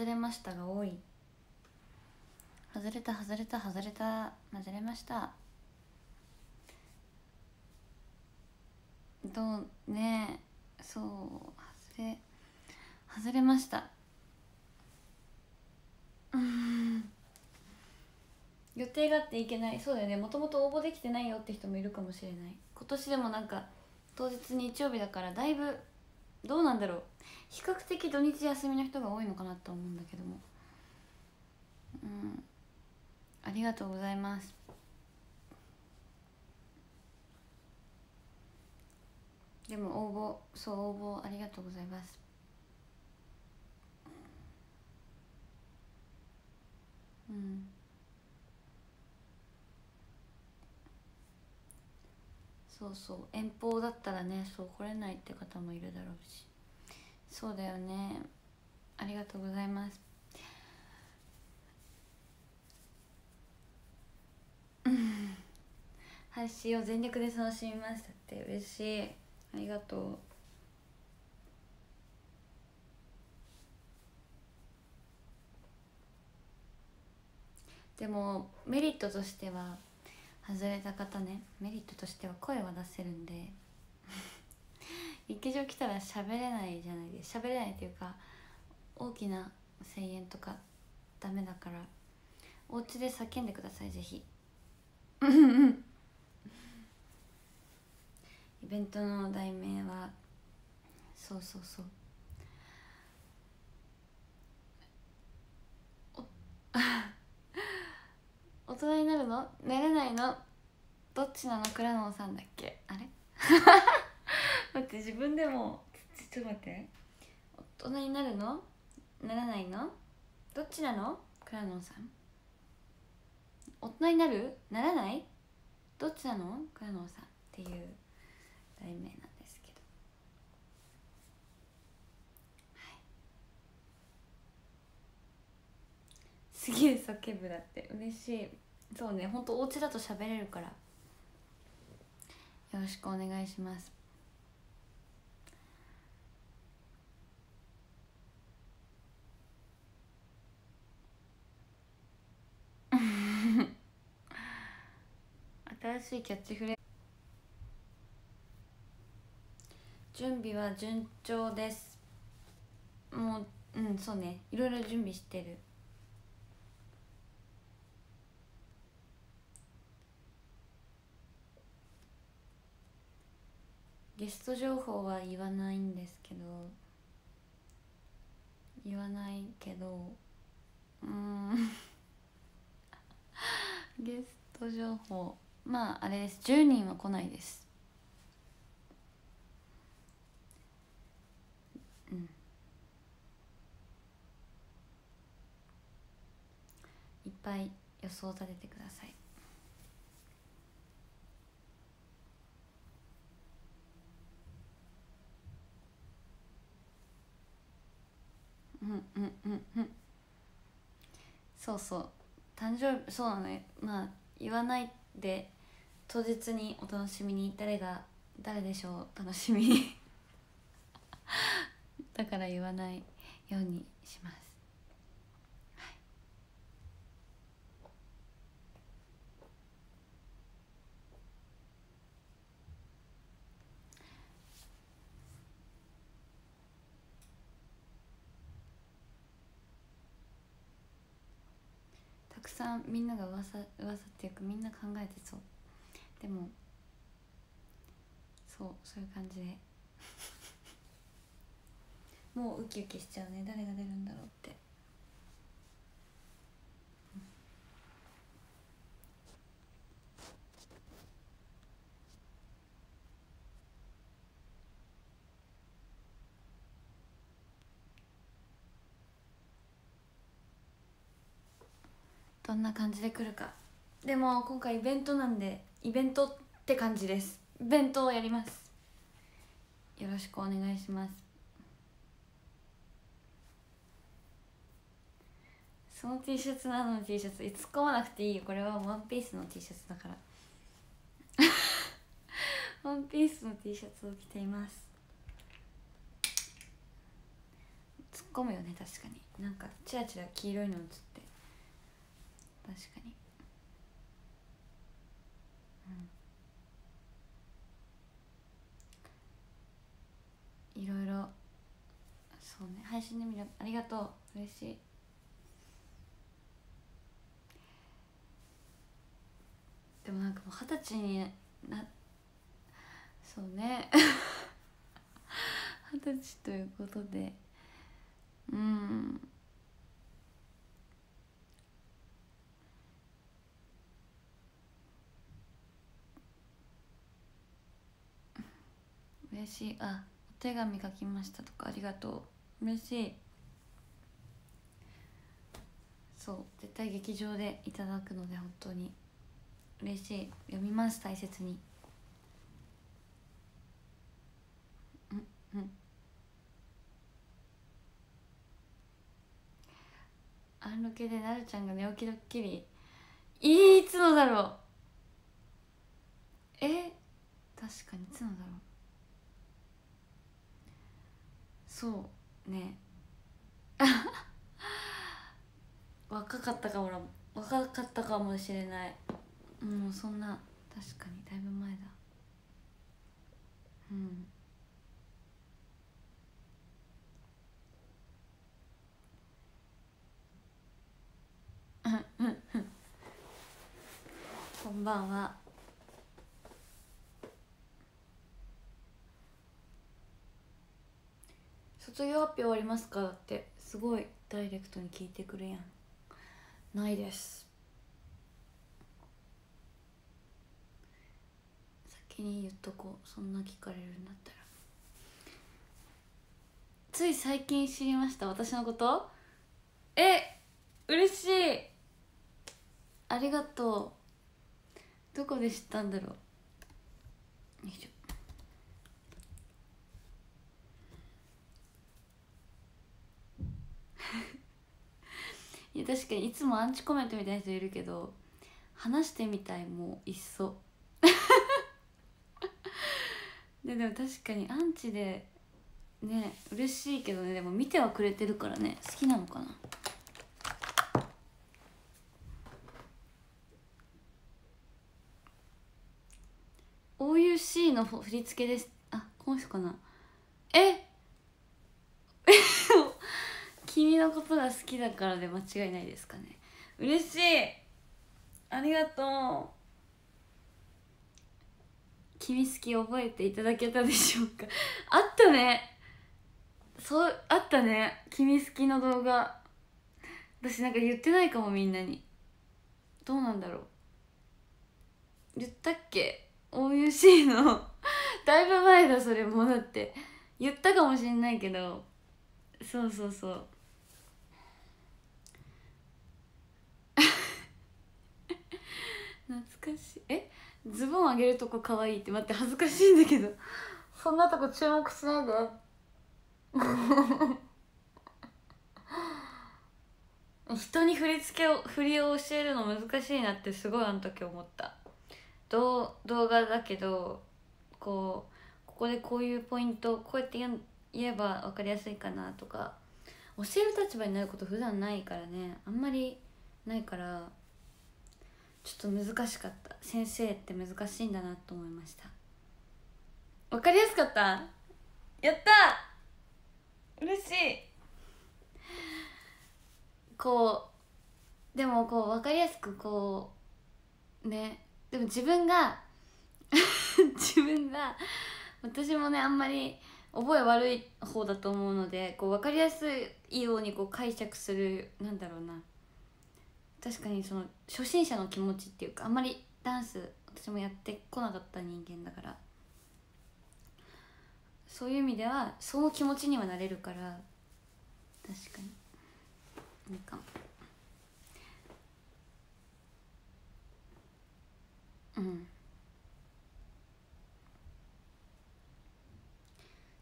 外れましたが多い。外れた外れた外れた。外れました。どうね。そう外れ外れました。うん。予定があっていけない。そうだよね。もともと応募できてないよって人もいるかもしれない。今年でもなんか当日日曜日だからだいぶどうなんだろう。比較的土日休みの人が多いのかなと思うんだけども。うん。ありがとうございます。でも応募そう応募ありがとうございます。うん。そうそう。遠方だったらねそう来れないって方もいるだろうし。そうだよね。ありがとうございます。う ん配信を全力で楽しみましたって嬉しい。ありがとう。でもメリットとしては外れた方ねメリットとしては声は出せるんで。劇場来たら喋れないじゃないですか。喋れないっていうか大きな声援とかダメだから。お家で叫んでくださいぜひ。イベントの題名はそうそうそう。大人になるの？寝れないの？どっちなの？倉野さんだっけ？あれ？待って自分でも。ちょっと待って。大人になるの？ならないの？どっちなの？倉野さん。大人になる？ならない？どっちなの？倉野さん。っていう題名なんですけど。すげえ叫ぶだって。嬉しいそうねほんとお家だと喋れるから。よろしくお願いします。新しいキャッチフレーズ。準備は順調です。もううんそうね。いろいろ準備してる。ゲスト情報は言わないんですけど言わないけどうん。ゲスト情報。まああれです。10人は来ないです。うん。いっぱい予想立ててください。うんうんうんそうそう。誕生日そうなのよまあ言わないで当日にお楽しみに。誰が誰でしょう。楽しみに。だから言わないようにします。さんみんなが噂噂っていうかみんな考えてそう。でもそうそういう感じで。もうウキウキしちゃうね。誰が出るんだろうってどんな感じで来るか。でも今回イベントなんでイベントって感じです。イベントをやります。よろしくお願いします。その T シャツなの T シャツ。突っ込まなくていいよ。これはワンピースの T シャツだから。ワンピースの T シャツを着ています。突っ込むよね確かに。なんかチラチラ黄色いの映って確かに。うん。いろいろそうね。配信で見るありがとう。嬉しい。でもなんかもう二十歳になそうね。二十歳ということで。うん。嬉しい。あお手紙書きましたとかありがとう。嬉しい。そう絶対劇場でいただくので本当に。嬉しい。読みます大切に。うんうん。あんロケでなるちゃんが寝起きドッキリ？いつのだろう。え確かにいつのだろう。そうね。若かったかもな。若かったかもしれない。もうそんな確かにだいぶ前だ。うん。こんばんは。卒業発表終わりますか？ってすごいダイレクトに聞いてくるやん。ないです。先に言っとこう。そんな聞かれるんだったら。つい最近知りました。私のこと？え嬉しい。ありがとう。どこで知ったんだろう。よいしょいや確かにいつもアンチコメントみたいな人いるけど話してみたいもういっそ。ででも確かにアンチでね嬉しいけどね。でも見てはくれてるからね。好きなのかな。OUC の振り付けです。あこの人かな。えっ君のことが好きだからで間違いないですかね？嬉しい。ありがとう。君好き覚えていただけたでしょうか？あったね。そうあったね。君好きの動画。私なんか言ってないかもみんなに。どうなんだろう。言ったっけ？OUC の。だいぶ前だそれも。だって言ったかもしんないけど。そうそうそう。懐かしい。え？ズボン上げるとこ可愛いって待って恥ずかしいんだけど。そんなとこ注目しないで。人に振り付けを振りを教えるの難しいなってすごいあの時思った。動動画だけどこうここでこういうポイントこうやって言えば分かりやすいかなとか。教える立場になること普段ないからね。あんまりないからちょっと難しかった。先生って難しいんだなと思いました。分かりやすかった？やった！嬉しい！こうでもこう分かりやすくこうねでも自分が 自分が私もねあんまり覚え悪い方だと思うのでこう分かりやすいようにこう解釈するなんだろうな。確かにその初心者の気持ちっていうかあんまりダンス私もやってこなかった人間だから。そういう意味ではその気持ちにはなれるから。確かに。いいかも。うん。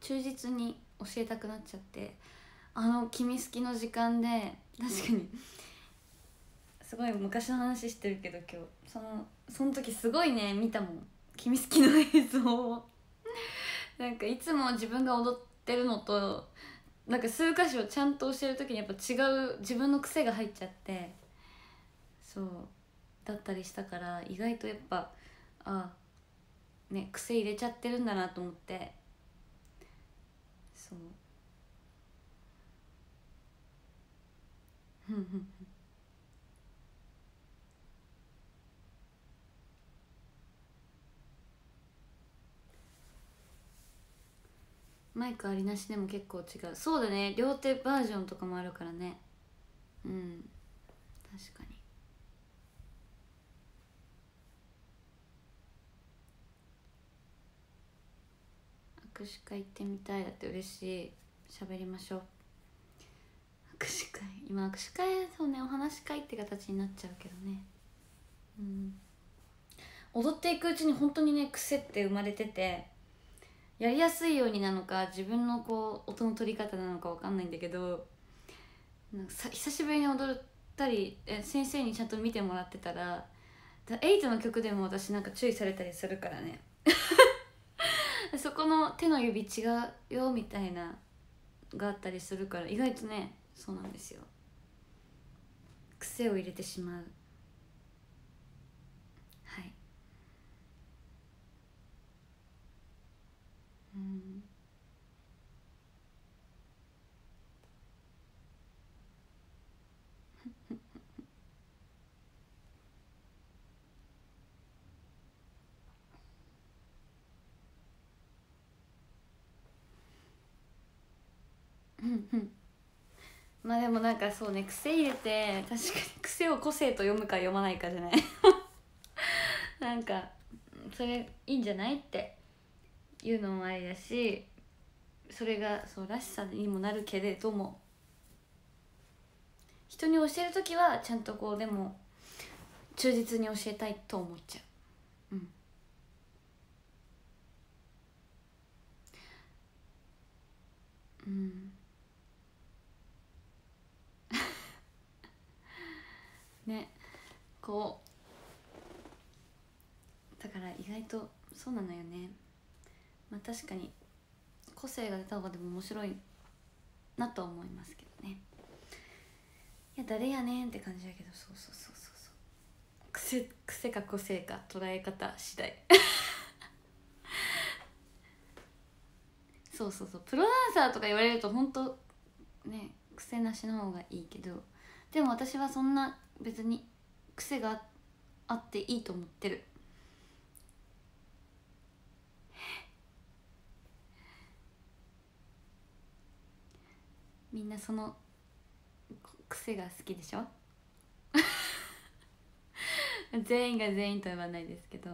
忠実に教えたくなっちゃってあの「君好き」の時間で確かに。すごい昔の話してるけど今日。そのその時すごいね見たもん「君好き」の映像を。なんかいつも自分が踊ってるのとなんか数箇所ちゃんと教える時にやっぱ違う自分の癖が入っちゃってそうだったりしたから意外とやっぱあね癖入れちゃってるんだなと思って。そう。ふんふんマイクありなしでも結構違う。そうだね。両手バージョンとかもあるからね。うん。確かに。握手会行ってみたいだって嬉しい。喋りましょう。握手会。今握手会そうねお話し会って形になっちゃうけどね。うん。踊っていくうちに本当にね癖って生まれてて。やりやすいようになのか自分のこう音の取り方なのかわかんないんだけどなんかさ久しぶりに踊ったりえ先生にちゃんと見てもらってたらだエイトの曲でも私なんか注意されたりするからね。そこの手の指違うよみたいながあったりするから意外とねそうなんですよ。癖を入れてしまうはいうんうんうんまあでもなんかそうね癖入れて確かに癖を個性と読むか読まないかじゃない。なんかそれいいんじゃないっていうのもありだしそれがそうらしさにもなるけれども。人に教える時はちゃんとこうでも忠実に教えたいと思っちゃう。うん。うんねこう。だから意外とそうなのよね。まあ確かに個性が出た方がでも面白いなとは思いますけどね。いや誰やねんって感じだけど。そうそうそうそうそう。癖癖か個性か捉え方次第。そうそうそう。プロダンサーとか言われると本当ね癖なしの方がいいけど。でも私はそんな別に癖があっていいと思ってる。みんなその癖が好きでしょ？全員が全員とは言わないですけど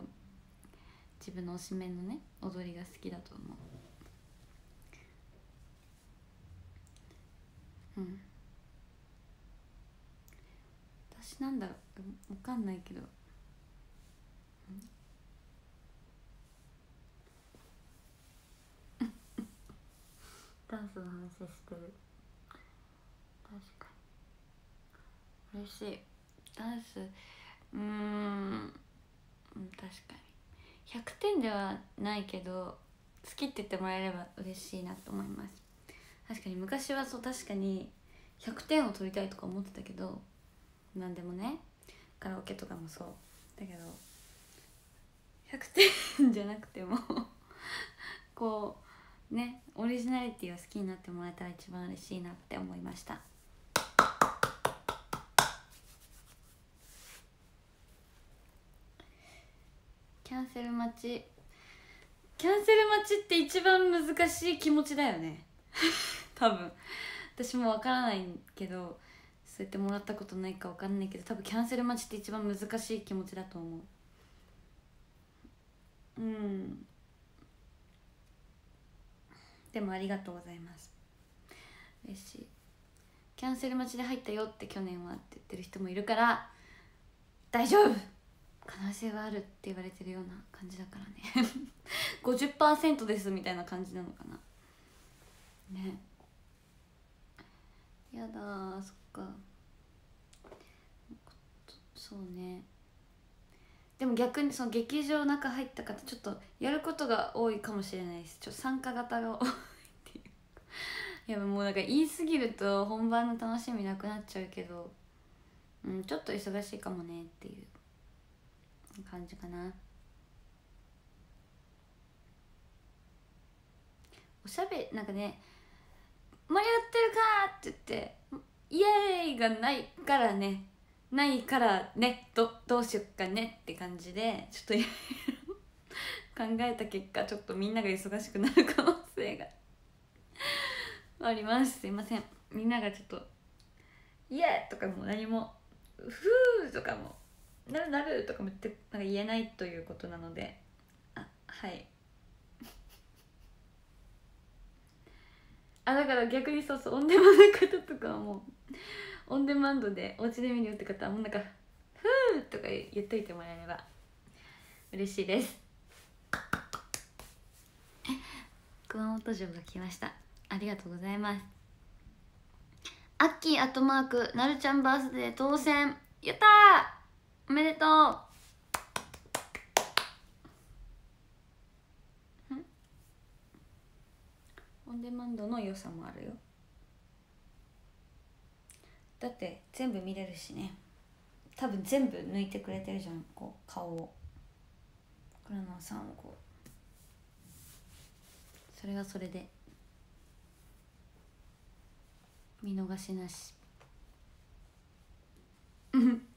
自分の推しメンのね踊りが好きだと思う。うん。私なんだろうわかんないけど。ダンスの話してる。確かに。嬉しい。ダンスうーん。うん確かに。100点ではないけど好きって言ってもらえれば嬉しいなと思います。確かに昔はそう確かに100点を取りたいとか思ってたけど何でもね。カラオケとかもそう。だけど100点じゃなくても こうねオリジナリティを好きになってもらえたら一番嬉しいなって思いました。キャンセル待ち。キャンセル待ちって一番難しい気持ちだよね。多分。私もわからないけどそうやってもらったことないかわかんないけど多分キャンセル待ちって一番難しい気持ちだと思う。うん。でもありがとうございます。嬉しい。キャンセル待ちで入ったよって去年はって言ってる人もいるから大丈夫。可能性はあるって言われてるような感じだからね。50%ですみたいな感じなのかな。ね。やだそっか。そうね。でも逆にその劇場の中入った方ちょっとやることが多いかもしれないです。ちょっと参加型が多いっていういやもうなんか言い過ぎると本番の楽しみなくなっちゃうけど。うんちょっと忙しいかもねっていう感じかな。おしゃべりなんかね「盛り上がってるか!」って言って「イエーイ!」がないからねないからねどどうしよっかねって感じでちょっといろいろ考えた結果ちょっとみんなが忙しくなる可能性がありますすいませんみんながちょっと「イエー!」とかも何も「ふー!」とかも「なるなる!」とかも言ってなんか言えないということなのであはいあだから逆にそうそうオンデマンド方とかはもうオンデマンドでお家で見るよって方はもうなんか「ふー!」とか言っといてもらえれば嬉しいです。熊本城が来ました。ありがとうございます。アッキーアットマークなるちゃんバースデー当選。やったー。おめでとう。ンデマンドの良さもあるよ。だって全部見れるしね。多分全部抜いてくれてるじゃんこう顔を。倉野さんをこう。それはそれで。見逃しなし。うん